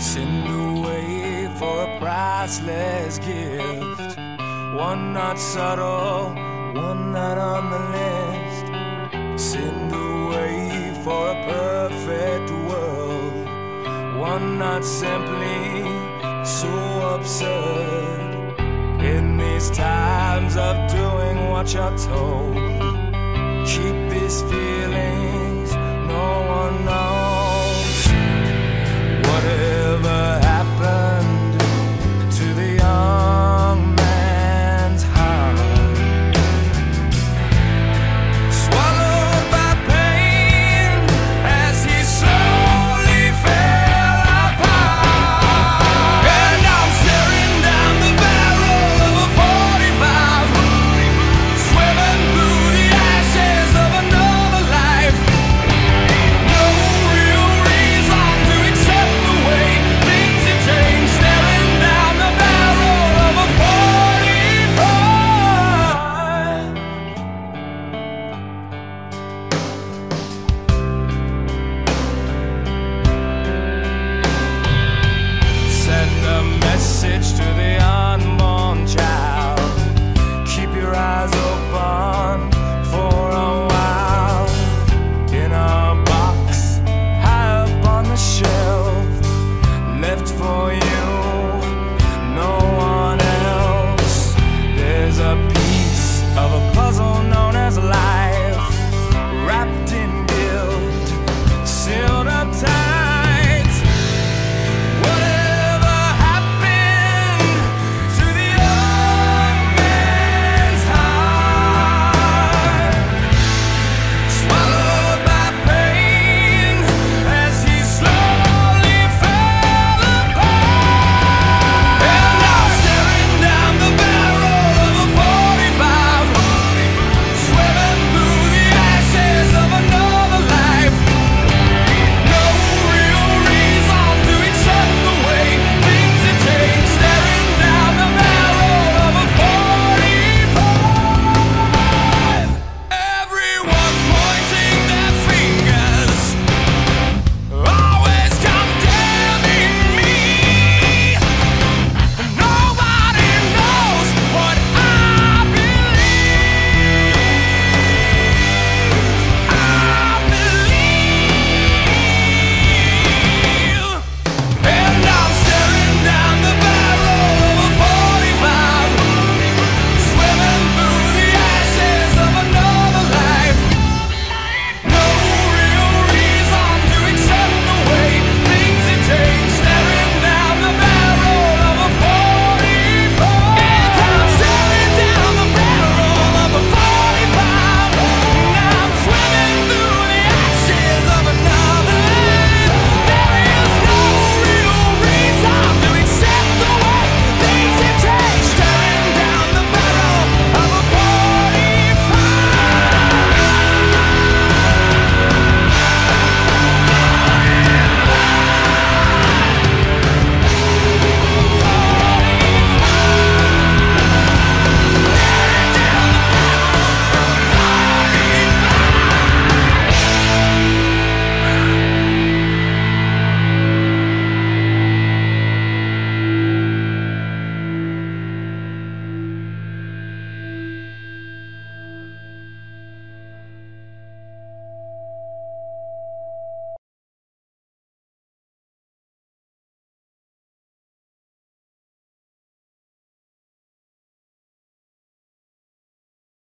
Send away for a priceless gift. One not subtle, one not on the list. Send away for a perfect world. One not simply so absurd. In these times of doing what you're told, keep these feelings. No one knows.